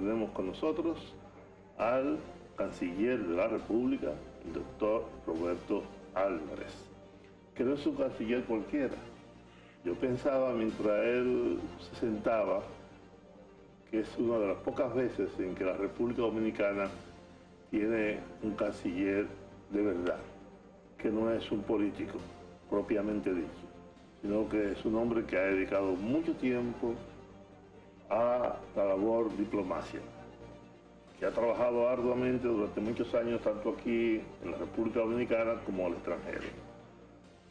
tenemos con nosotros al canciller de la República, el doctor Roberto Álvarez, que no es un canciller cualquiera. Yo pensaba mientras él se sentaba que es una de las pocas veces en que la República Dominicana tiene un canciller de verdad, que no es un político propiamente dicho, sino que es un hombre que ha dedicado mucho tiempo a la labor diplomacia, que ha trabajado arduamente durante muchos años, tanto aquí en la República Dominicana como al extranjero,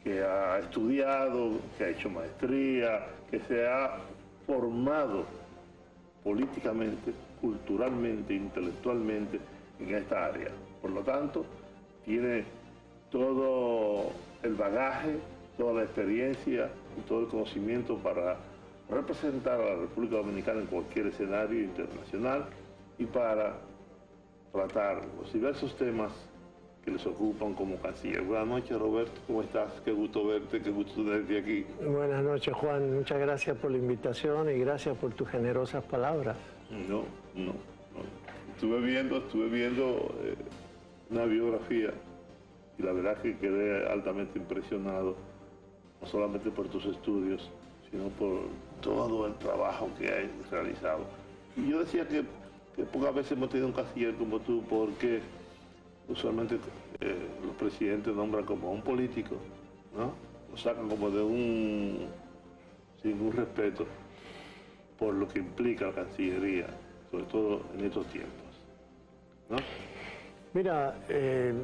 que ha estudiado, que ha hecho maestría, que se ha formado políticamente, culturalmente, intelectualmente en esta área. Por lo tanto, tiene todo el bagaje, toda la experiencia y todo el conocimiento para representar a la República Dominicana en cualquier escenario internacional y para tratar los diversos temas que les ocupan como canciller. Buenas noches, Roberto, ¿cómo estás? Qué gusto verte, qué gusto tenerte aquí. Buenas noches, Juan. Muchas gracias por la invitación y gracias por tus generosas palabras. No, no, Estuve viendo, estuve viendo eh, una biografía y la verdad que quedé altamente impresionado, no solamente por tus estudios, sino por todo el trabajo que hay realizado. Y yo decía que, pocas veces hemos tenido un canciller como tú, porque usualmente eh, los presidentes nombran como un político, ¿no? Lo sacan como de un, sin un respeto por lo que implica la Cancillería, sobre todo en estos tiempos. ¿no? Mira, eh,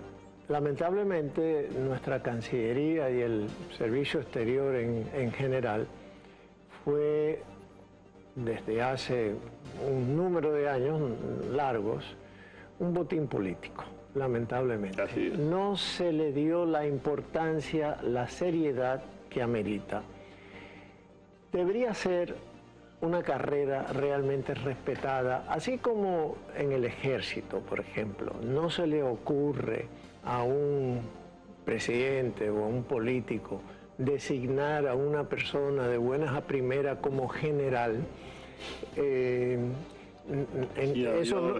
lamentablemente nuestra Cancillería y el Servicio Exterior en general fue desde hace un número de años largos un botín político, lamentablemente. No se le dio la importancia, la seriedad que amerita. Debería ser una carrera realmente respetada, así como en el ejército, por ejemplo. No se le ocurre a un presidente o a un político designar a una persona de buenas a primera como general, eh, eso, no,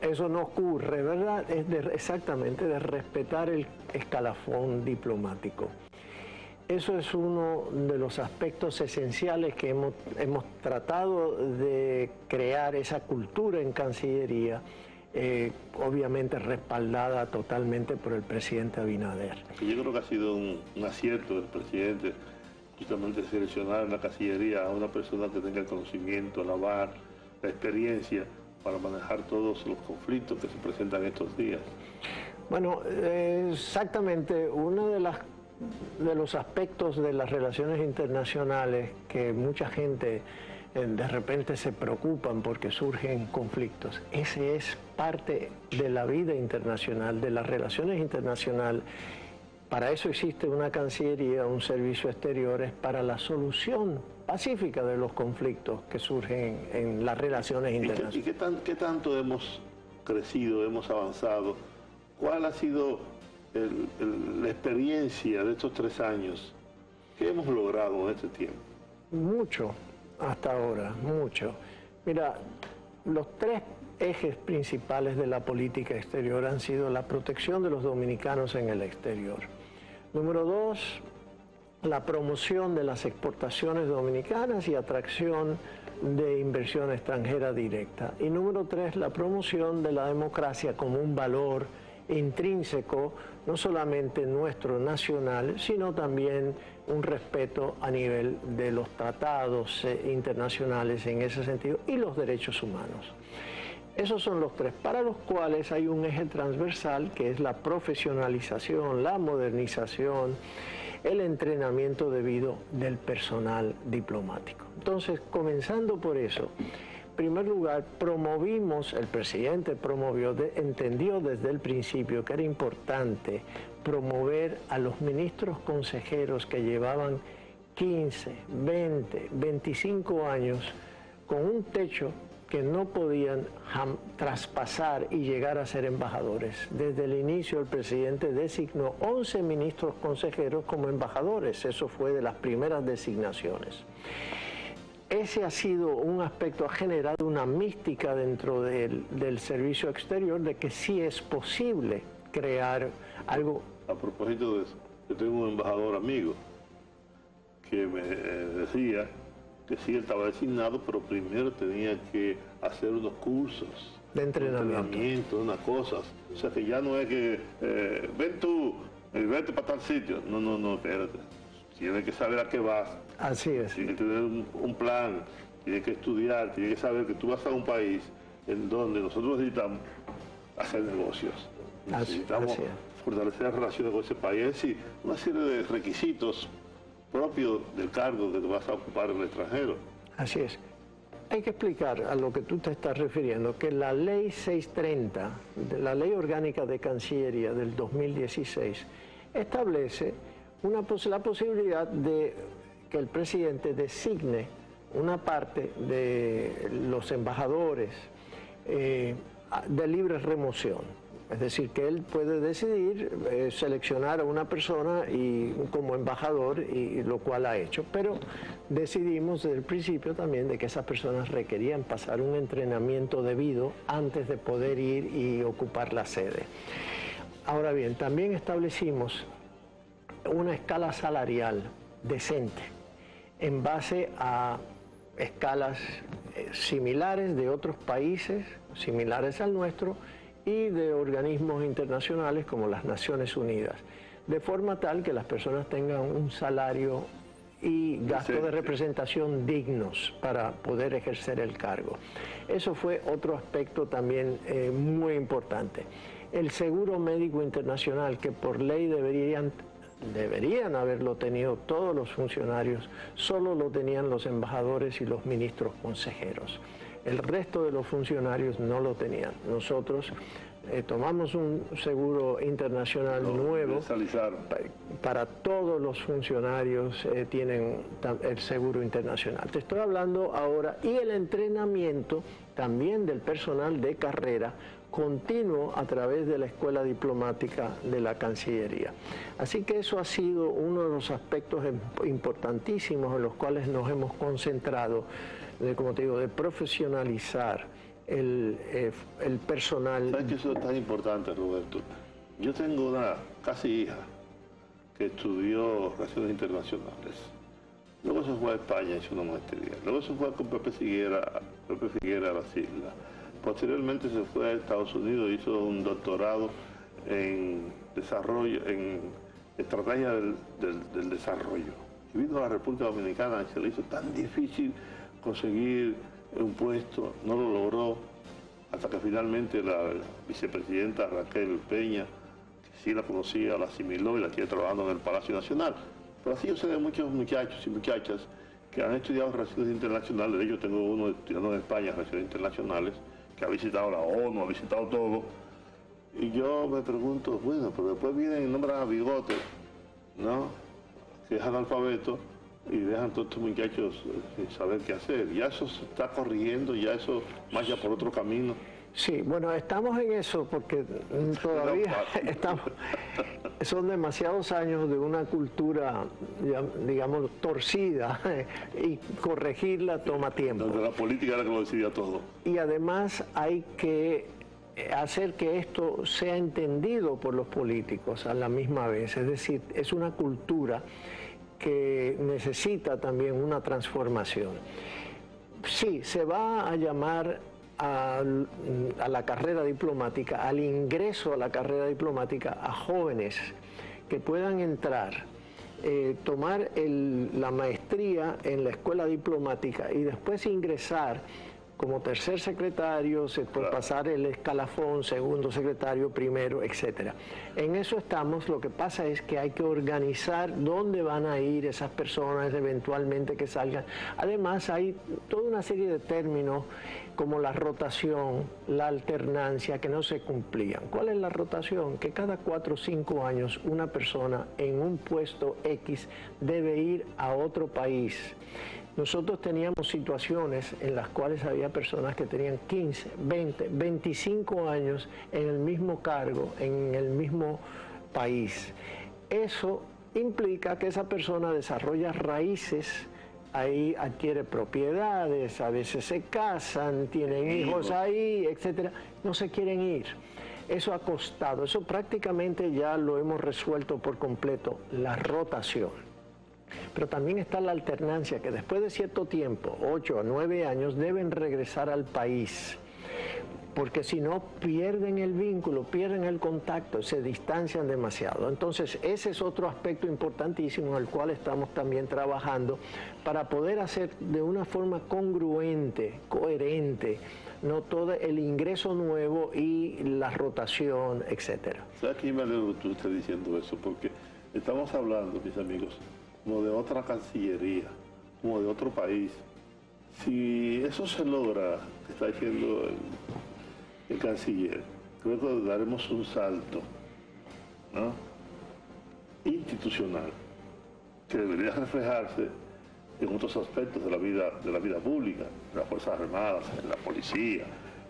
eso, no, ocurre, ¿verdad? Es exactamente de respetar el escalafón diplomático. Eso es uno de los aspectos esenciales que hemos, hemos tratado de crear esa cultura en Cancillería eh, obviamente respaldada totalmente por el presidente Abinader. Yo creo que ha sido un, acierto del presidente justamente seleccionar en la Cancillería a una persona que tenga el conocimiento, la VAR, la experiencia para manejar todos los conflictos que se presentan estos días. Bueno, exactamente, uno de, las, de los aspectos de las relaciones internacionales que mucha gente de repente se preocupan porque surgen conflictos. Ese es parte de la vida internacional, de las relaciones internacionales. Para eso existe una Cancillería, un servicio exterior, es para la solución pacífica de los conflictos que surgen en las relaciones internacionales. ¿Y, qué, qué, tanto hemos crecido, hemos avanzado? ¿Cuál ha sido la experiencia de estos tres años? ¿Qué hemos logrado en este tiempo? Mucho, hasta ahora, mucho. Mira, los tres ejes principales de la política exterior han sido la protección de los dominicanos en el exterior. Número dos, la promoción de las exportaciones dominicanas y atracción de inversión extranjera directa. Y número tres, la promoción de la democracia como un valor intrínseco, no solamente nuestro nacional, sino también un respeto a nivel de los tratados eh, internacionales en ese sentido y los derechos humanos. Esos son los tres, para los cuales hay un eje transversal que es la profesionalización, la modernización, el entrenamiento debido del personal diplomático. Entonces, comenzando por eso, primer lugar, promovimos, el presidente promovió, entendió desde el principio que era importante promover a los ministros consejeros que llevaban 15, 20, 25 años con un techo que no podían traspasar y llegar a ser embajadores. Desde el inicio el presidente designó 11 ministros consejeros como embajadores, eso fue de las primeras designaciones. Ese ha sido un aspecto, ha generado una mística dentro del, del servicio exterior de que sí es posible crear algo. A propósito de eso, yo tengo un embajador amigo que me eh, decía que sí, él estaba designado, pero primero tenía que hacer unos cursos. De entrenamiento. unas cosas. O sea, que ya no es que, eh, ven tú, y vete para tal sitio. No, no, no, espérate. Tienes que saber a qué vas. Así es. Tienes que tener un, plan, tienes que estudiar, tienes que saber que tú vas a un país en donde nosotros necesitamos hacer negocios. Necesitamos fortalecer relaciones con ese país y una serie de requisitos propios del cargo que te vas a ocupar en el extranjero. Así es. Hay que explicar a lo que tú te estás refiriendo, que la ley 630, la ley orgánica de Cancillería del 2016, establece una, la posibilidad de que el presidente designe una parte de los embajadores eh, de libre remoción. Es decir, que él puede decidir eh, seleccionar a una persona y, como embajador, y, lo cual ha hecho. Pero decidimos desde el principio también de que esas personas requerían pasar un entrenamiento debido antes de poder ir y ocupar la sede. Ahora bien, también establecimos una escala salarial decente en base a escalas eh, similares de otros países, similares al nuestro, y de organismos internacionales como las Naciones Unidas, de forma tal que las personas tengan un salario y gasto de representación dignos para poder ejercer el cargo. Eso fue otro aspecto también eh, muy importante. El seguro médico internacional, que por ley deberían, deberían haberlo tenido todos los funcionarios, solo lo tenían los embajadores y los ministros consejeros. El resto de los funcionarios no lo tenían. Nosotros eh, tomamos un seguro internacional nuevo. Para, todos los funcionarios eh, tienen el seguro internacional. Te estoy hablando ahora y el entrenamiento también del personal de carrera continuo a través de la Escuela Diplomática de la Cancillería. Así que eso ha sido uno de los aspectos importantísimos en los cuales nos hemos concentrado de, como te digo, de profesionalizar el, eh, el personal. ¿Sabes que eso es tan importante, Roberto? Yo tengo una casi hija que estudió Relaciones Internacionales. Luego se fue a España, hizo una maestría. Luego se fue con Pepe Figuera, Pepe Figuera a las islas. Posteriormente se fue a Estados Unidos, hizo un doctorado en desarrollo, en estrategia del, desarrollo. Y vino a la República Dominicana se le hizo tan difícil conseguir un puesto, no lo logró, hasta que finalmente la, vicepresidenta Raquel Peña, que sí la conocía, la asimiló y la tiene trabajando en el Palacio Nacional. Pero así yo sé de muchos muchachos y muchachas que han estudiado relaciones internacionales, yo tengo uno estudiando en España relaciones internacionales, que ha visitado la ONU, ha visitado todo, y yo me pregunto, bueno, pero después vienen y nombran a Bigote, ¿no? Que es analfabeto, y dejan todos estos muchachos eh, sin saber qué hacer. Ya eso se está corrigiendo, ya eso vaya por otro camino. Sí, bueno, estamos en eso porque todavía estamos, son demasiados años de una cultura, digamos, torcida y corregirla toma tiempo. Donde la política era que lo decidía todo. Y además hay que hacer que esto sea entendido por los políticos a la misma vez, es decir, es una cultura que necesita también una transformación. Sí, se va a llamar a, la carrera diplomática, al ingreso a la carrera diplomática a jóvenes que puedan entrar, eh, tomar la maestría en la escuela diplomática y después ingresar como tercer secretario, se puede pasar el escalafón, segundo secretario, primero, etcétera. En eso estamos, lo que pasa es que hay que organizar dónde van a ir esas personas eventualmente que salgan. Además hay toda una serie de términos como la rotación, la alternancia, que no se cumplían. ¿Cuál es la rotación? Que cada cuatro o cinco años una persona en un puesto X debe ir a otro país nosotros teníamos situaciones en las cuales había personas que tenían 15, 20, 25 años en el mismo cargo, en el mismo país. Eso implica que esa persona desarrolla raíces ahí adquiere propiedades, a veces se casan, tienen hijos ahí, etcétera, no se quieren ir. Eso ha costado, eso prácticamente ya lo hemos resuelto por completo, la rotación. Pero también está la alternancia, que después de cierto tiempo, 8 a 9 años, deben regresar al país porque si no pierden el vínculo, pierden el contacto, se distancian demasiado. Entonces, ese es otro aspecto importantísimo en el cual estamos también trabajando para poder hacer de una forma congruente, coherente, no todo el ingreso nuevo y la rotación, etcétera. ¿Sabes qué me alegro tú estés diciendo eso? Porque estamos hablando, mis amigos, como de otra cancillería, como de otro país. Si eso se logra, está diciendo el el canciller, que daremos un salto institucional que debería reflejarse en otros aspectos de la vida, de la vida pública, en las Fuerzas Armadas, en la policía,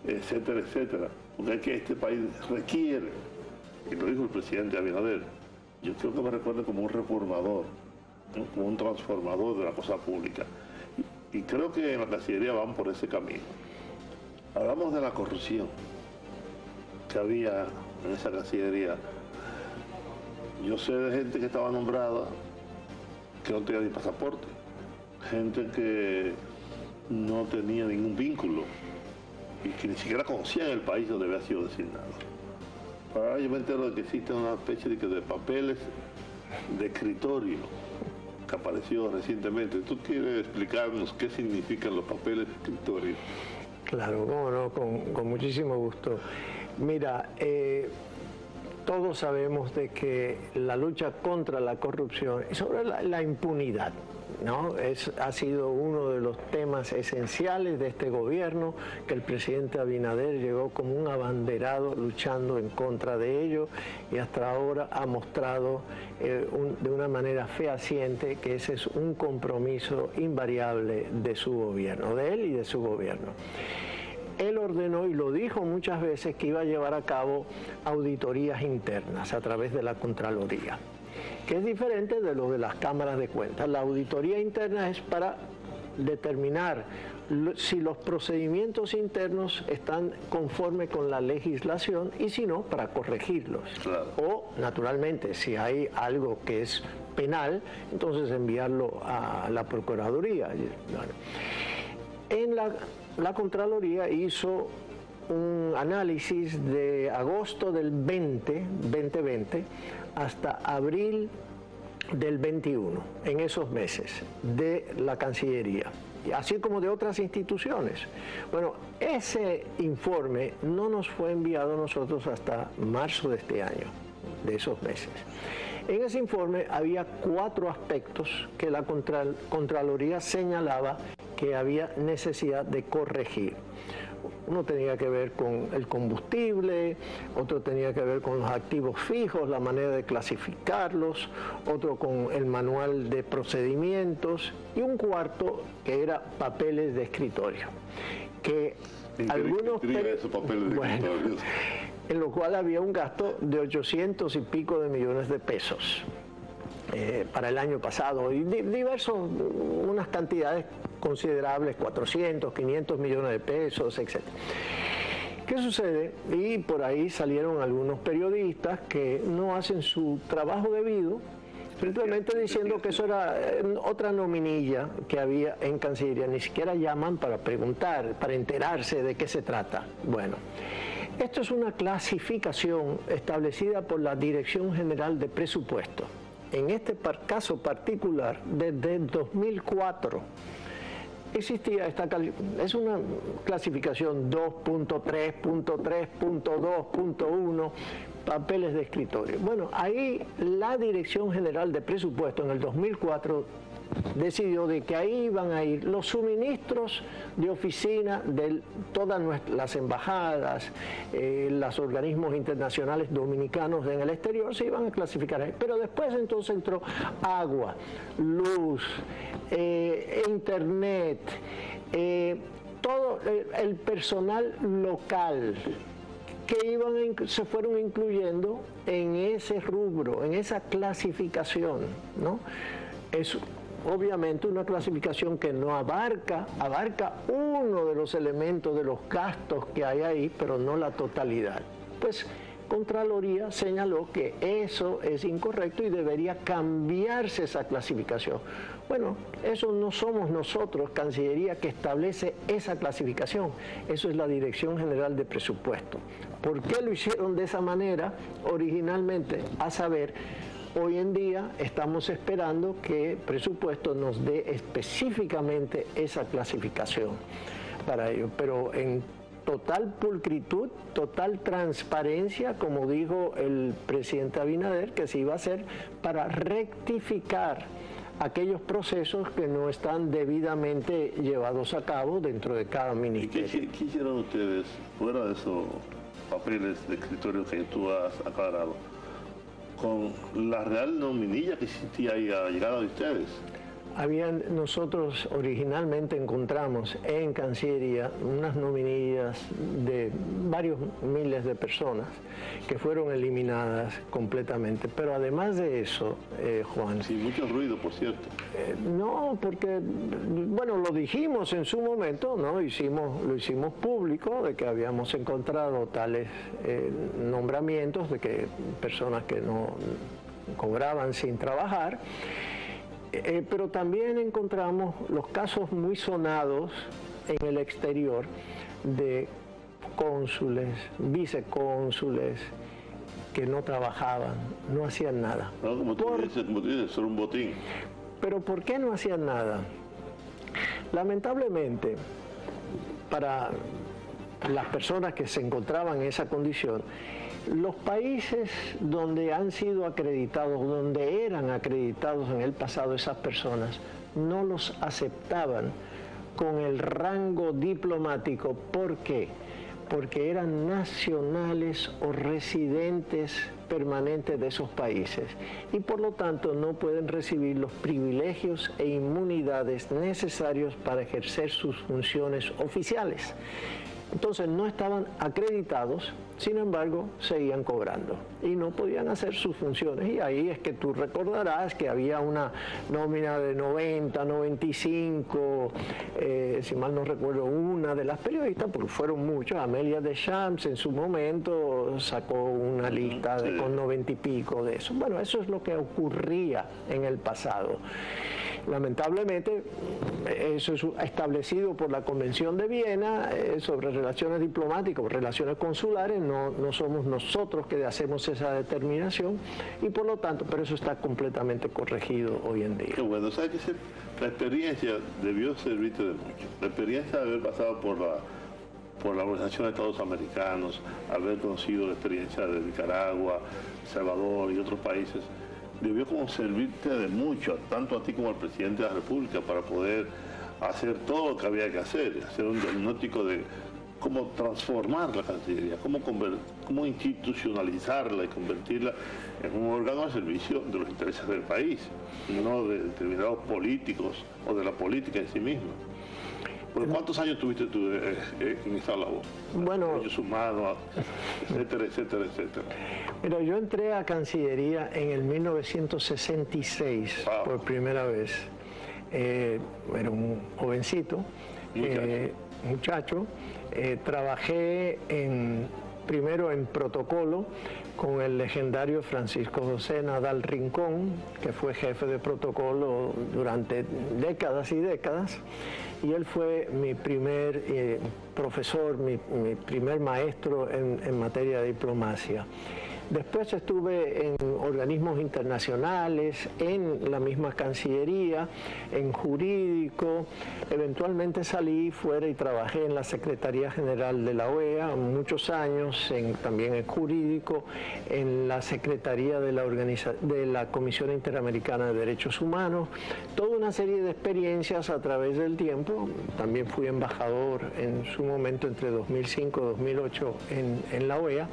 etcétera, etcétera. Porque es que este país requiere, y lo dijo el presidente Abinader, yo creo que me recuerda como un reformador, como un transformador de la cosa pública. y creo que en la Cancillería van por ese camino. Hablamos de la corrupción que había en esa cancillería. Yo sé de gente que estaba nombrada que no tenía ni pasaporte, gente que no tenía ningún vínculo y que ni siquiera conocían el país donde había sido designado. Ahora yo me entero de que existe una especie de, de papeles de escritorio que apareció recientemente. ¿Tú quieres explicarnos qué significan los papeles de escritorio? Claro, cómo no, con, muchísimo gusto. Mira, eh, todos sabemos de que la lucha contra la corrupción y sobre la, impunidad, ¿no? Es, ha sido uno de los temas esenciales de este gobierno, que el presidente Abinader llegó como un abanderado luchando en contra de ello y hasta ahora ha mostrado eh, de una manera fehaciente que ese es un compromiso invariable de su gobierno, de él y de su gobierno él ordenó y lo dijo muchas veces que iba a llevar a cabo auditorías internas a través de la Contraloría, que es diferente de lo de las cámaras de cuentas. La auditoría interna es para determinar si los procedimientos internos están conforme con la legislación y si no, para corregirlos. O, naturalmente, si hay algo que es penal, entonces enviarlo a la Procuraduría. En la la Contraloría hizo un análisis de agosto del 20, 2020 hasta abril del 21, en esos meses, de la Cancillería, así como de otras instituciones. Bueno, ese informe no nos fue enviado a nosotros hasta marzo de este año, de esos meses. En ese informe había cuatro aspectos que la Contraloría señalaba que había necesidad de corregir. Uno tenía que ver con el combustible, otro tenía que ver con los activos fijos, la manera de clasificarlos, otro con el manual de procedimientos y un cuarto que era papeles de escritorio. Que algunos en lo cual había un gasto de 800 y pico de millones de pesos. Eh, para el año pasado y diversos, unas cantidades considerables, 400, 500 millones de pesos, etc. ¿Qué sucede? Y por ahí salieron algunos periodistas que no hacen su trabajo debido, simplemente diciendo que eso era eh, otra nominilla que había en Cancillería, ni siquiera llaman para preguntar, para enterarse de qué se trata. Bueno. Esto es una clasificación establecida por la Dirección General de Presupuesto. En este caso particular, desde 2004 existía esta es una clasificación 2.3.3.2.1 papeles de escritorio. Bueno, ahí la Dirección General de Presupuesto en el 2004 decidió de que ahí iban a ir los suministros de oficina de todas las embajadas, eh, los organismos internacionales dominicanos en el exterior se iban a clasificar ahí. Pero después entonces entró agua, luz, eh, internet, eh, todo el personal local que iban se fueron incluyendo en ese rubro, en esa clasificación, ¿no? Es obviamente una clasificación que no abarca, abarca uno de los elementos de los gastos que hay ahí, pero no la totalidad. Pues Contraloría señaló que eso es incorrecto y debería cambiarse esa clasificación. Bueno, eso no somos nosotros, Cancillería, que establece esa clasificación. Eso es la Dirección General de Presupuesto. ¿Por qué lo hicieron de esa manera originalmente? A saber, hoy en día estamos esperando que presupuesto nos dé específicamente esa clasificación para ello. Pero en total pulcritud, total transparencia, como dijo el presidente Abinader, que se iba a hacer para rectificar aquellos procesos que no están debidamente llevados a cabo dentro de cada ministerio. ¿Qué, qué hicieron ustedes fuera de esos papeles de escritorio que tú has aclarado? con la real nominilla que existía ahí a la llegada de ustedes? Habían, nosotros originalmente encontramos en Cancillería unas nominillas de varios miles de personas que fueron eliminadas completamente. Pero además de eso, eh, Juan... Sí, mucho ruido, por cierto. Eh, no, porque, bueno, lo dijimos en su momento, ¿no? Hicimos, lo hicimos público de que habíamos encontrado tales eh, nombramientos de que personas que no cobraban sin trabajar. Eh, pero también encontramos los casos muy sonados en el exterior de cónsules, vicecónsules, que no trabajaban, no hacían nada. No, como tú dices, como tú dices, un botín. Pero ¿por qué no hacían nada? Lamentablemente, para las personas que se encontraban en esa condición, los países donde han sido acreditados, donde eran acreditados en el pasado esas personas, no los aceptaban con el rango diplomático. ¿Por qué? Porque eran nacionales o residentes permanentes de esos países y por lo tanto no pueden recibir los privilegios e inmunidades necesarios para ejercer sus funciones oficiales. Entonces no estaban acreditados, sin embargo seguían cobrando y no podían hacer sus funciones. Y ahí es que tú recordarás que había una nómina de 90, 95, eh, si mal no recuerdo, una de las periodistas, porque fueron muchos, Amelia de Champs en su momento sacó una lista de, con 90 y pico de eso. Bueno, eso es lo que ocurría en el pasado. Lamentablemente, eso es establecido por la Convención de Viena eh, sobre relaciones diplomáticas, relaciones consulares, no, somos nosotros que hacemos esa determinación y por lo tanto, pero eso está completamente corregido hoy en día. Bueno, ¿sabes que La experiencia debió servirte de mucho. La experiencia de haber pasado por la por la Organización de Estados Americanos, haber conocido la experiencia de Nicaragua, Salvador y otros países, debió como servirte de mucho, tanto a ti como al presidente de la República, para poder hacer todo lo que había que hacer, hacer un diagnóstico de cómo transformar la Cancillería, cómo, cómo institucionalizarla y convertirla en un órgano al servicio de los intereses del país, no de determinados políticos o de la política en sí misma. ¿Cuántos años tuviste tú eh, eh, en esa labor? Bueno, años etcétera, etcétera, etcétera. Mira, yo entré a Cancillería en el 1966 por primera vez. Eh, era un jovencito, muchacho. trabajé en, primero en protocolo con el legendario Francisco José Nadal Rincón, que fue jefe de protocolo durante décadas y décadas y él fue mi primer eh, profesor, mi, primer maestro en materia de diplomacia. Después estuve en organismos internacionales, en la misma Cancillería, en jurídico. Eventualmente salí fuera y trabajé en la Secretaría General de la OEA muchos años, también en jurídico, en la Secretaría de la, de la Comisión Interamericana de Derechos Humanos. Toda una serie de experiencias a través del tiempo. También fui embajador en su momento entre 2005 y 2008 en, en la OEA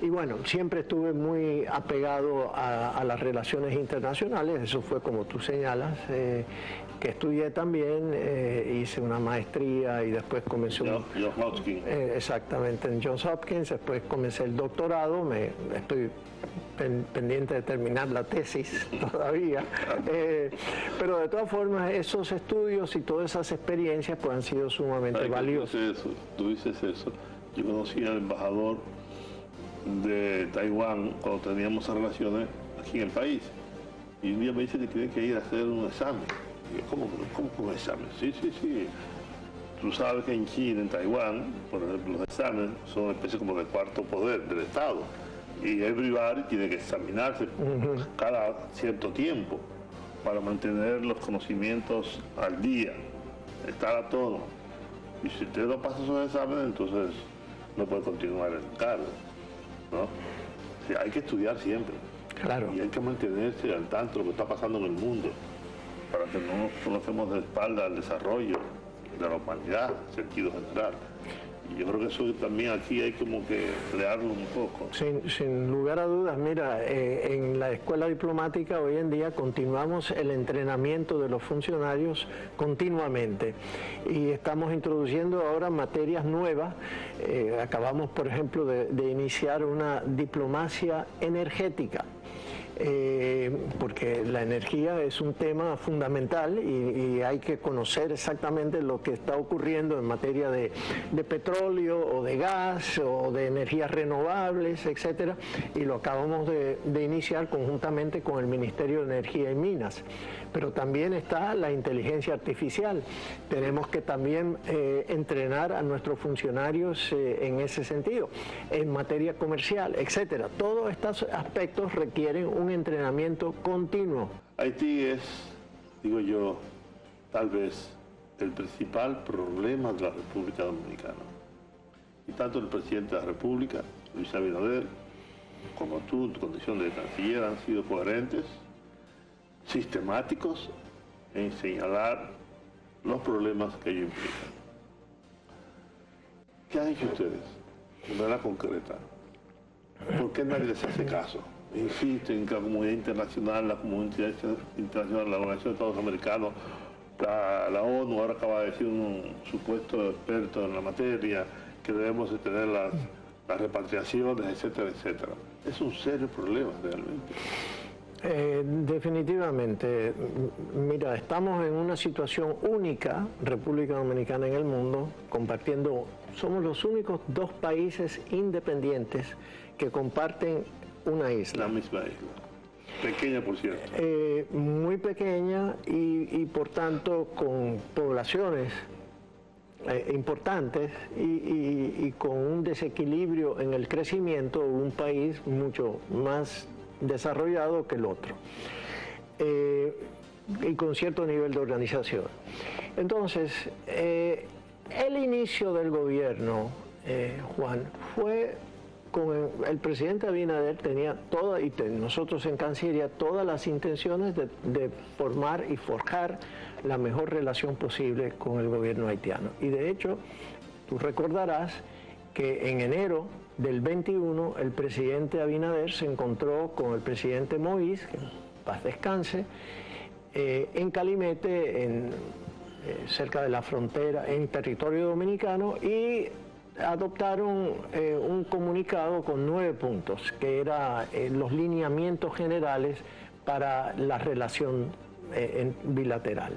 Y bueno, siempre estuve muy apegado a, las relaciones internacionales, eso fue como tú señalas, eh, que estudié también, eh, hice una maestría y después comencé un... Johns Hopkins. Eh, exactamente, en Johns Hopkins, después comencé el doctorado, me, estoy pendiente de terminar la tesis todavía, pero de todas formas esos estudios y todas esas experiencias pues han sido sumamente valiosos. Tú dices eso, yo conocí al embajador de Taiwán cuando teníamos relaciones aquí en el país y un día me dice que tiene que ir a hacer un examen ¿cómo, cómo con examen? Sí, sí, sí. Tú sabes que en China, en Taiwán, por ejemplo, los exámenes son una especie como de cuarto poder del Estado. Y everybody tiene que examinarse cada cierto tiempo para mantener los conocimientos al día, estar a todo. Y si usted no pasa esos exámenes, entonces no puede continuar el cargo. ¿No? hay que estudiar siempre. Claro. Y hay que mantenerse al tanto de lo que está pasando en el mundo para que no conocemos de espalda el desarrollo de la humanidad en sentido general. Yo creo que eso también aquí hay como que crearlo un poco. Sin, lugar a dudas, mira, eh, en la escuela diplomática hoy en día continuamos el entrenamiento de los funcionarios continuamente y estamos introduciendo ahora materias nuevas. Eh, acabamos, por ejemplo, de iniciar una diplomacia energética eh, porque la energía es un tema fundamental y, hay que conocer exactamente lo que está ocurriendo en materia de, petróleo o de gas o de energías renovables, etcétera, y lo acabamos de, iniciar conjuntamente con el Ministerio de Energía y Minas pero también está la inteligencia artificial. Tenemos que también eh, entrenar a nuestros funcionarios eh, en ese sentido, en materia comercial, etcétera. Todos estos aspectos requieren un entrenamiento continuo. Haití es, digo yo, tal vez el principal problema de la República Dominicana. Y tanto el presidente de la República, Luis Abinader, como tú, en tu condición de canciller, han sido coherentes sistemáticos en señalar los problemas que ello implican. ¿Qué han hecho ustedes de manera concreta? ¿Por qué nadie les hace caso? Insisten que la comunidad internacional, la comunidad internacional, la Organización de Estados Americanos, la, ONU ahora acaba de decir un supuesto experto en la materia, que debemos de tener las, las repatriaciones, etcétera, etcétera. Es un serio problema realmente. Eh, definitivamente, mira, estamos en una situación única, República Dominicana en el mundo, compartiendo, somos los únicos dos países independientes que comparten una isla. La misma isla. Pequeña, por cierto. Eh, muy pequeña y, por tanto con poblaciones eh, importantes y, y, con un desequilibrio en el crecimiento, un país mucho más desarrollado que el otro. Eh, y con cierto nivel de organización. Entonces, el inicio del gobierno, Juan, fue el, presidente Abinader tenía toda, y nosotros en Cancillería, todas las intenciones de, formar y forjar la mejor relación posible con el gobierno haitiano. Y de hecho, tú recordarás que en enero del 21 el presidente Abinader se encontró con el presidente Moïse, que paz descanse, eh, en Calimete, en, eh, cerca de la frontera, en territorio dominicano, y adoptaron eh, un comunicado con nueve puntos, que eran los lineamientos generales para la relación bilateral.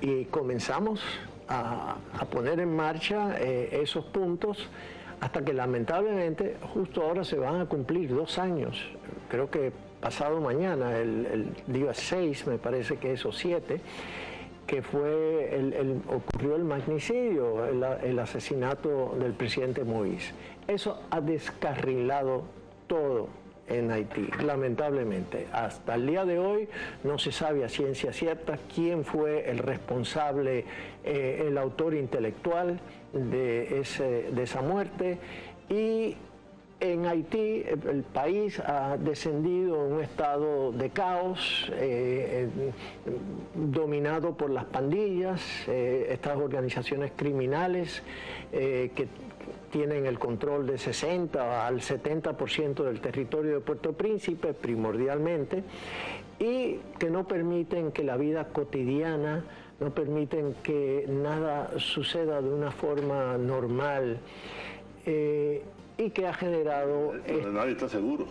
Y comenzamos a, poner en marcha esos puntos hasta que lamentablemente justo ahora se van a cumplir dos años, creo que pasado mañana, el, día 6 me parece que es o 7, que fue el, ocurrió el magnicidio, el, asesinato del presidente Moïse. Eso ha descarrilado todo en Haití, lamentablemente. Hasta el día de hoy no se sabe a ciencia cierta quién fue el responsable, eh, el autor intelectual de, ese, de esa muerte y en Haití el, país ha descendido en un estado de caos, eh, dominado por las pandillas, eh, estas organizaciones criminales que tienen el control de 60 al 70% del territorio de Puerto Príncipe, primordialmente, y que no permiten que la vida cotidiana, no permiten que nada suceda de una forma normal. Eh, y que ha generado... nadie está seguro.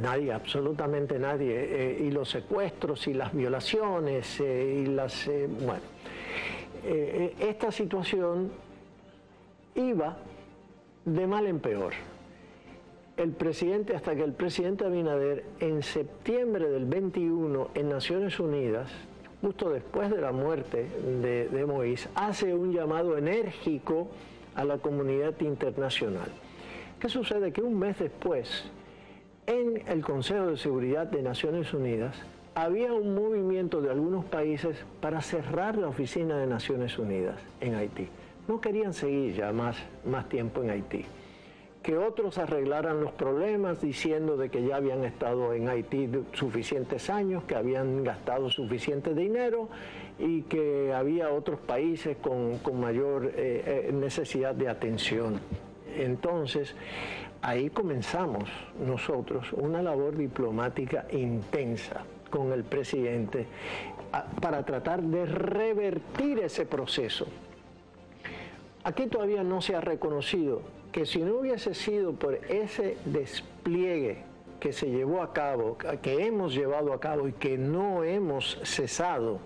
Nadie, absolutamente nadie. Eh, y los secuestros y las violaciones y las... bueno, esta situación iba de mal en peor. El presidente, hasta que el presidente Abinader en septiembre del 21 en Naciones Unidas, justo después de la muerte de, de Moïse, hace un llamado enérgico a la comunidad internacional. ¿Qué sucede? Que un mes después, en el Consejo de Seguridad de Naciones Unidas, había un movimiento de algunos países para cerrar la oficina de Naciones Unidas en Haití no querían seguir ya más, más tiempo en Haití. Que otros arreglaran los problemas diciendo de que ya habían estado en Haití suficientes años, que habían gastado suficiente dinero y que había otros países con, mayor eh, eh, necesidad de atención. Entonces, ahí comenzamos nosotros una labor diplomática intensa con el presidente para tratar de revertir ese proceso. Aquí todavía no se ha reconocido que si no hubiese sido por ese despliegue que se llevó a cabo, que hemos llevado a cabo y que no hemos cesado,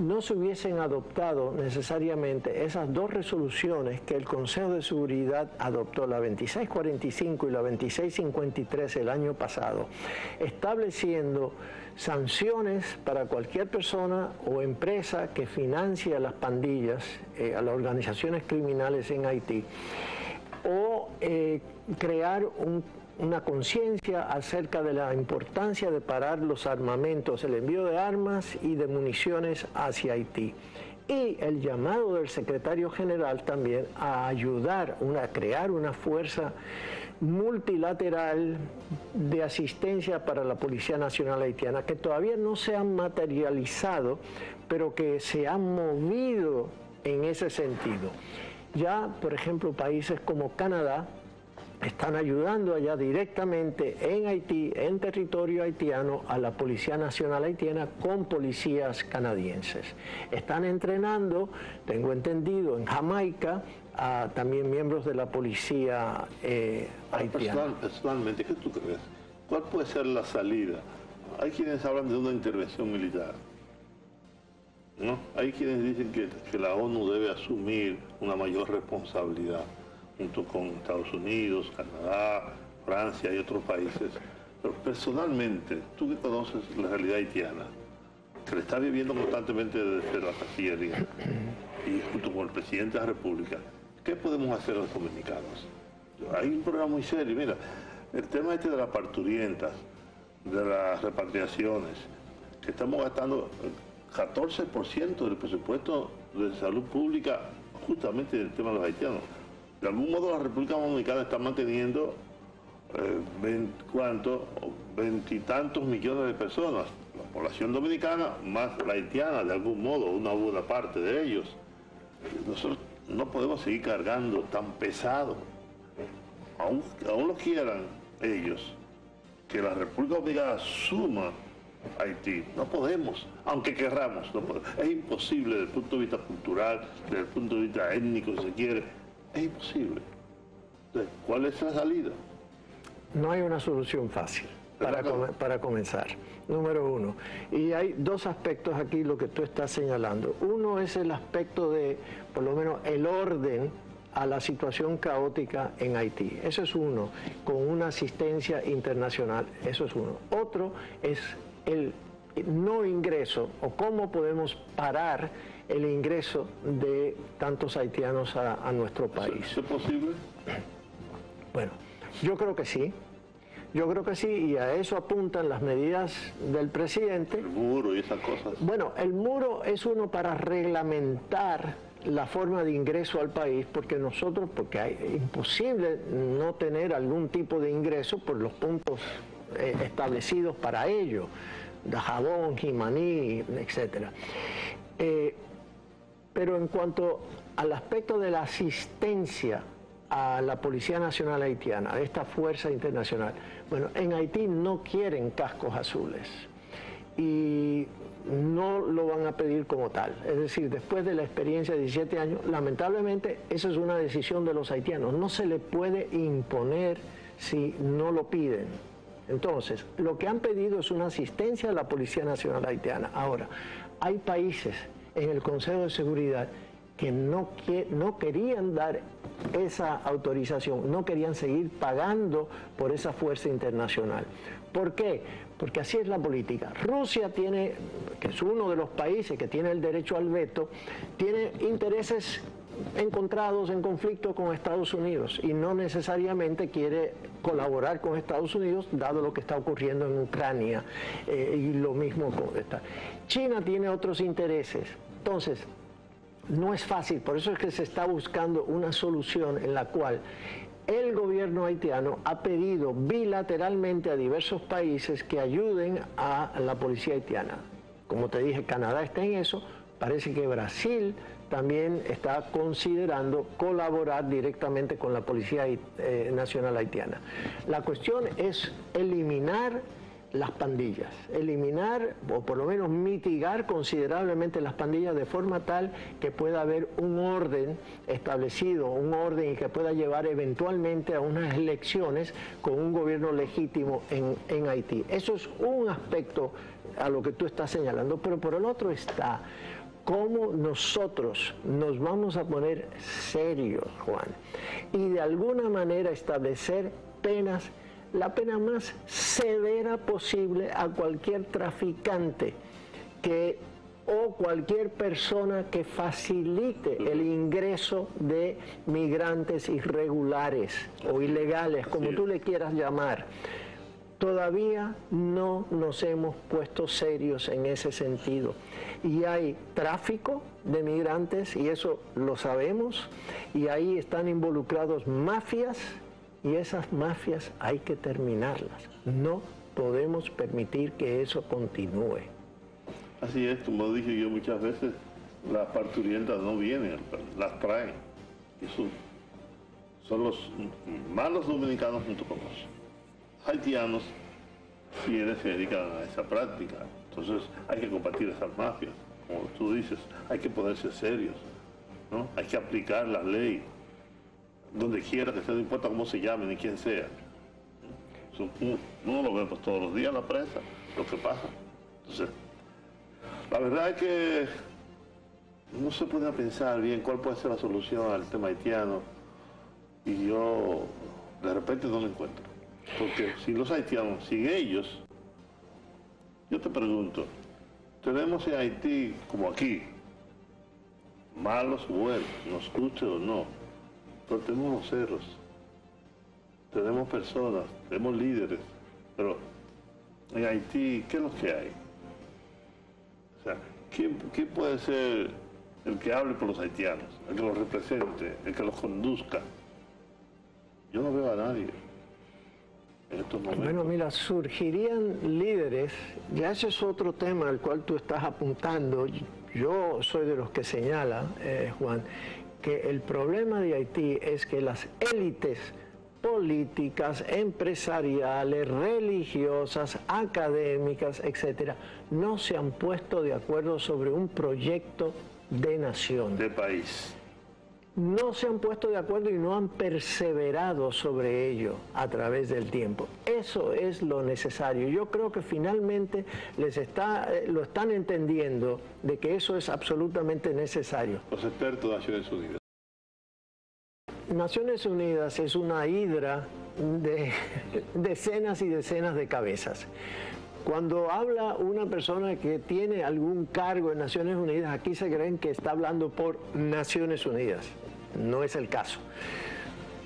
no se hubiesen adoptado necesariamente esas dos resoluciones que el Consejo de Seguridad adoptó, la 2645 y la 2653 el año pasado, estableciendo sanciones para cualquier persona o empresa que financie a las pandillas, eh, a las organizaciones criminales en Haití, o eh, crear una conciencia acerca de la importancia de parar los armamentos, el envío de armas y de municiones hacia Haití. Y el llamado del secretario general también a ayudar a crear una fuerza multilateral de asistencia para la Policía Nacional Haitiana, que todavía no se han materializado, pero que se han movido en ese sentido. Ya, por ejemplo, países como Canadá están ayudando allá directamente en Haití, en territorio haitiano, a la Policía Nacional Haitiana con policías canadienses. Están entrenando, tengo entendido, en Jamaica, a también miembros de la policía eh, haitiana. personalmente, ¿qué tú crees? ¿Cuál puede ser la salida? Hay quienes hablan de una intervención militar. ¿no? Hay quienes dicen que, que la ONU debe asumir una mayor responsabilidad junto con Estados Unidos, Canadá, Francia y otros países. Pero personalmente, tú que conoces la realidad haitiana, que le está viviendo constantemente desde la Cancillería y junto con el presidente de la República, ¿Qué podemos hacer los dominicanos? Hay un problema muy serio. Mira, el tema este de las parturientas, de las repatriaciones, que estamos gastando 14% del presupuesto de salud pública justamente en el tema de los haitianos. De algún modo la República Dominicana está manteniendo eh, veintitantos millones de personas. La población dominicana más la haitiana, de algún modo, una buena parte de ellos. Nosotros no podemos seguir cargando tan pesado. Aún, aún lo quieran ellos, que la República Dominicana suma Haití. No podemos, aunque querramos, no podemos. Es imposible desde el punto de vista cultural, desde el punto de vista étnico, si se quiere. Es imposible. Entonces, ¿cuál es la salida? No hay una solución fácil para, para comenzar número uno. Y hay dos aspectos aquí, lo que tú estás señalando. Uno es el aspecto de, por lo menos, el orden a la situación caótica en Haití. Eso es uno, con una asistencia internacional. Eso es uno. Otro es el no ingreso o cómo podemos parar el ingreso de tantos haitianos a, a nuestro país. ¿Es posible? Bueno, yo creo que sí. Yo creo que sí, y a eso apuntan las medidas del presidente. El muro y esas cosas. Bueno, el muro es uno para reglamentar la forma de ingreso al país, porque nosotros, porque es imposible no tener algún tipo de ingreso por los puntos eh, establecidos para ello, de jabón, jimaní, etc. Eh, pero en cuanto al aspecto de la asistencia a la Policía Nacional Haitiana, a esta fuerza internacional. Bueno, en Haití no quieren cascos azules y no lo van a pedir como tal. Es decir, después de la experiencia de 17 años, lamentablemente esa es una decisión de los haitianos. No se le puede imponer si no lo piden. Entonces, lo que han pedido es una asistencia a la Policía Nacional Haitiana. Ahora, hay países en el Consejo de Seguridad que no, no querían dar esa autorización, no querían seguir pagando por esa fuerza internacional. ¿Por qué? Porque así es la política. Rusia tiene, que es uno de los países que tiene el derecho al veto, tiene intereses encontrados en conflicto con Estados Unidos y no necesariamente quiere colaborar con Estados Unidos dado lo que está ocurriendo en Ucrania eh, y lo mismo con. China tiene otros intereses. Entonces, no es fácil, por eso es que se está buscando una solución en la cual el gobierno haitiano ha pedido bilateralmente a diversos países que ayuden a la policía haitiana. Como te dije, Canadá está en eso, parece que Brasil también está considerando colaborar directamente con la Policía eh, Nacional Haitiana. La cuestión es eliminar las pandillas, eliminar o por lo menos mitigar considerablemente las pandillas de forma tal que pueda haber un orden establecido, un orden y que pueda llevar eventualmente a unas elecciones con un gobierno legítimo en, en Haití. Eso es un aspecto a lo que tú estás señalando, pero por el otro está cómo nosotros nos vamos a poner serios, Juan, y de alguna manera establecer penas la pena más severa posible a cualquier traficante que o cualquier persona que facilite el ingreso de migrantes irregulares o ilegales, como tú le quieras llamar. Todavía no nos hemos puesto serios en ese sentido. Y hay tráfico de migrantes, y eso lo sabemos, y ahí están involucrados mafias y esas mafias hay que terminarlas. No podemos permitir que eso continúe. Así es, como dije yo muchas veces, las parturientas no vienen, las traen. Y son, los malos dominicanos junto con los haitianos quienes se dedican a esa práctica. Entonces hay que combatir esas mafias. Como tú dices, hay que ponerse serios, ¿no? hay que aplicar la ley donde quiera que sea, no importa cómo se llame ni quién sea. Uno, lo ve pues, todos los días en la prensa, lo que pasa. La verdad es que no se puede pensar bien cuál puede ser la solución al tema haitiano y yo de repente no lo encuentro. Porque si los haitianos, sin ellos, yo te pregunto, tenemos en Haití, como aquí, malos o buenos, nos guste o no, pero tenemos cerros, tenemos personas, tenemos líderes, pero en Haití, ¿qué es lo que hay? O sea, ¿quién, puede ser el que hable por los haitianos, el que los represente, el que los conduzca? Yo no veo a nadie. En estos momentos. Bueno, mira, surgirían líderes, ya ese es otro tema al cual tú estás apuntando. Yo soy de los que señala, eh, Juan, que el problema de Haití es que las élites políticas, empresariales, religiosas, académicas, etcétera, no se han puesto de acuerdo sobre un proyecto de nación. De país no se han puesto de acuerdo y no han perseverado sobre ello a través del tiempo. Eso es lo necesario. Yo creo que finalmente les está, eh, lo están entendiendo de que eso es absolutamente necesario. Los expertos de Naciones Unidas. Naciones Unidas es una hidra de decenas y decenas de cabezas. Cuando habla una persona que tiene algún cargo en Naciones Unidas, aquí se creen que está hablando por Naciones Unidas. No es el caso.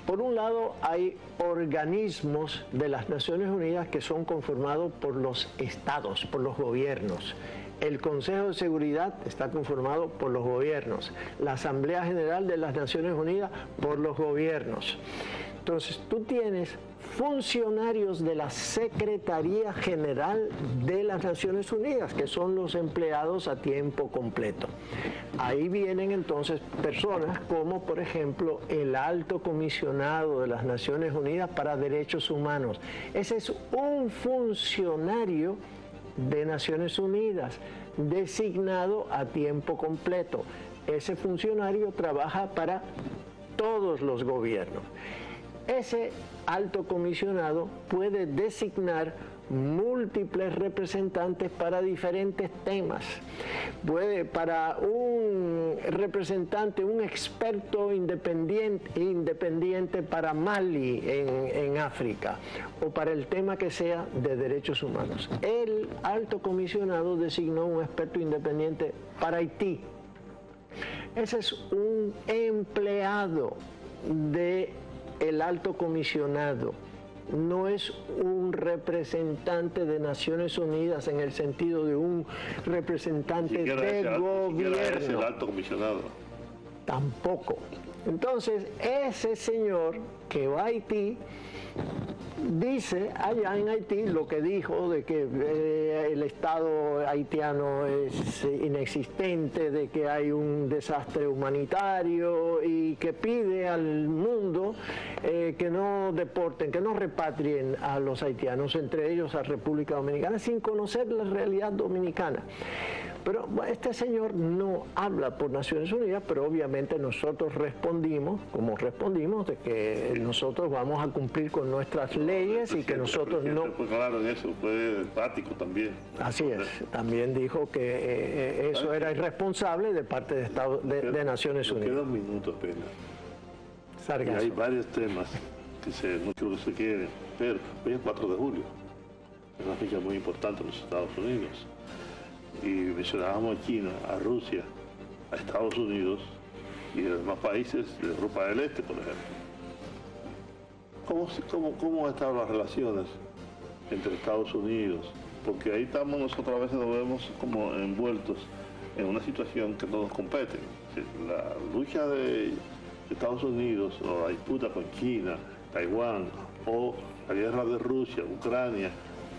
Por un lado, hay organismos de las Naciones Unidas que son conformados por los estados, por los gobiernos. El Consejo de Seguridad está conformado por los gobiernos. La Asamblea General de las Naciones Unidas por los gobiernos. Entonces, tú tienes funcionarios de la Secretaría General de las Naciones Unidas, que son los empleados a tiempo completo. Ahí vienen entonces personas como, por ejemplo, el alto comisionado de las Naciones Unidas para Derechos Humanos. Ese es un funcionario de Naciones Unidas designado a tiempo completo. Ese funcionario trabaja para todos los gobiernos. Ese alto comisionado puede designar múltiples representantes para diferentes temas. Puede para un representante, un experto independiente, independiente para Mali en, en, África o para el tema que sea de derechos humanos. El alto comisionado designó un experto independiente para Haití. Ese es un empleado de el alto comisionado no es un representante de Naciones Unidas en el sentido de un representante de gobierno. Es el alto comisionado. Tampoco. Entonces, ese señor que va a Haití dice allá en Haití lo que dijo de que eh, el Estado haitiano es inexistente, de que hay un desastre humanitario y que pide al mundo eh, que no deporten, que no repatrien a los haitianos, entre ellos a República Dominicana, sin conocer la realidad dominicana. Pero este señor no habla por Naciones Unidas, pero obviamente nosotros respondimos, como respondimos, de que nosotros vamos a cumplir con nuestras y que nosotros no... Fue claro en eso, fue empático también. Así es, también dijo que eh, eso era irresponsable de parte de, Estado, de, Naciones Unidas. Quedan minutos apenas. Y hay varios temas que se, no creo que se queden, pero hoy es 4 de julio, es una fecha muy importante en los Estados Unidos y mencionábamos a China, a Rusia, a Estados Unidos y a demás países de Europa del Este, por ejemplo. ¿Cómo, cómo, cómo las relaciones entre Estados Unidos? Porque ahí estamos nosotros a veces nos vemos como envueltos en una situación que no nos compete. La lucha de Estados Unidos o la disputa con China, Taiwán o la guerra de Rusia, Ucrania,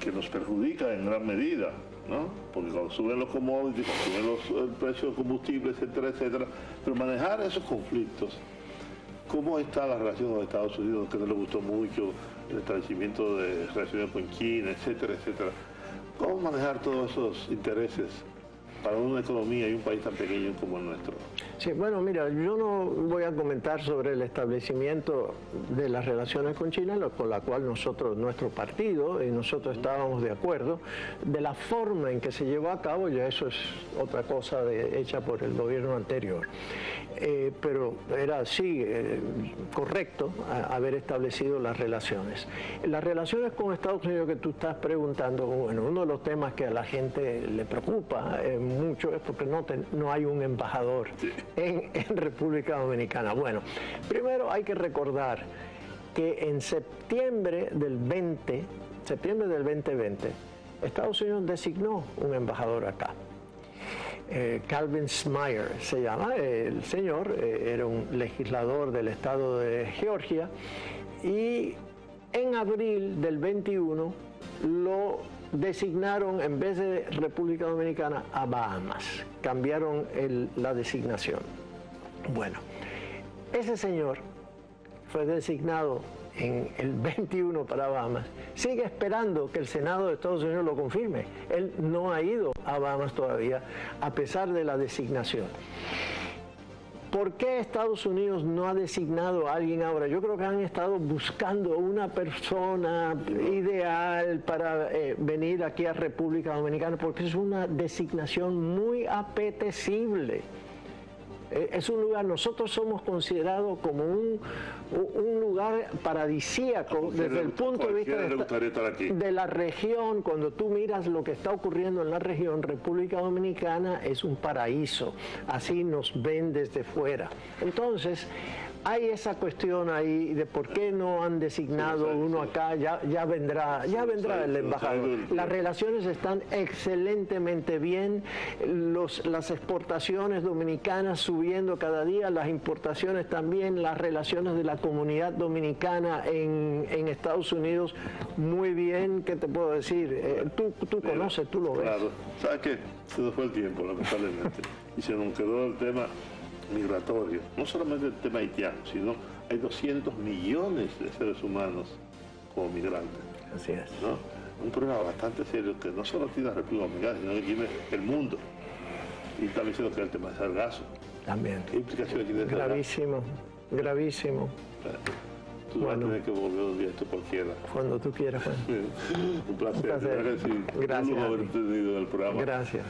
que nos perjudica en gran medida ¿no? Porque cuando suben los commodities, suben los, el precio de combustible, etcétera, etcétera. Pero manejar esos conflictos, ¿cómo está la relación con Estados Unidos, que no le gustó mucho el establecimiento de relaciones con China, etcétera, etcétera? ¿Cómo manejar todos esos intereses para una economía y un país tan pequeño como el nuestro? Sí, bueno, mira, yo no voy a comentar sobre el establecimiento de las relaciones con China, con la cual nosotros, nuestro partido y nosotros estábamos de acuerdo, de la forma en que se llevó a cabo, ya eso es otra cosa hecha por el gobierno anterior. Eh, pero era sí eh, correcto haber establecido las relaciones. Las relaciones con Estados Unidos que tú estás preguntando, bueno, uno de los temas que a la gente le preocupa eh, mucho es porque no, no hay un embajador en, en República Dominicana. Bueno, primero hay que recordar que en septiembre del 20, septiembre del 2020, Estados Unidos designó un embajador acá. Eh, Calvin Smyer se llama, el señor eh, era un legislador del estado de Georgia y en abril del 21 lo designaron en vez de República Dominicana a Bahamas, cambiaron la designación. Bueno, ese señor fue designado en el 21 para Bahamas, sigue esperando que el Senado de Estados Unidos lo confirme. Él no ha ido a Bahamas todavía, a pesar de la designación. ¿Por qué Estados Unidos no ha designado a alguien ahora? Yo creo que han estado buscando una persona ideal para eh, venir aquí a República Dominicana, porque es una designación muy apetecible. Eh, es un lugar, nosotros somos considerados como un, un lugar paradisíaco desde el punto de vista de, la región. Cuando tú miras lo que está ocurriendo en la región, República Dominicana es un paraíso. Así nos ven desde fuera. Entonces, hay esa cuestión ahí de por qué no han designado uno acá, ya, ya vendrá, ya vendrá el embajador. Las relaciones están excelentemente bien, los, las exportaciones dominicanas subiendo cada día, las importaciones también, las relaciones de la comunidad dominicana en, en Estados Unidos muy bien, ¿qué te puedo decir? Eh, tú, tú conoces, tú lo ves. Claro, ¿sabes qué? Se nos fue el tiempo, lamentablemente, y se nos quedó el tema migratorio, no solamente el tema haitiano, sino hay 200 millones de seres humanos como migrantes. Así es. ¿no? Un problema bastante serio que no solo tiene la República Dominicana, sino que tiene el mundo. Y está diciendo que el tema del sargazo. También. ¿Qué implicaciones tiene el sargazo? Gravísimo, gravísimo. Tú vas a tener que volver un día esto cualquiera. Cuando tú quieras, Juan. un placer. Un placer. Gracias, programa. Gracias.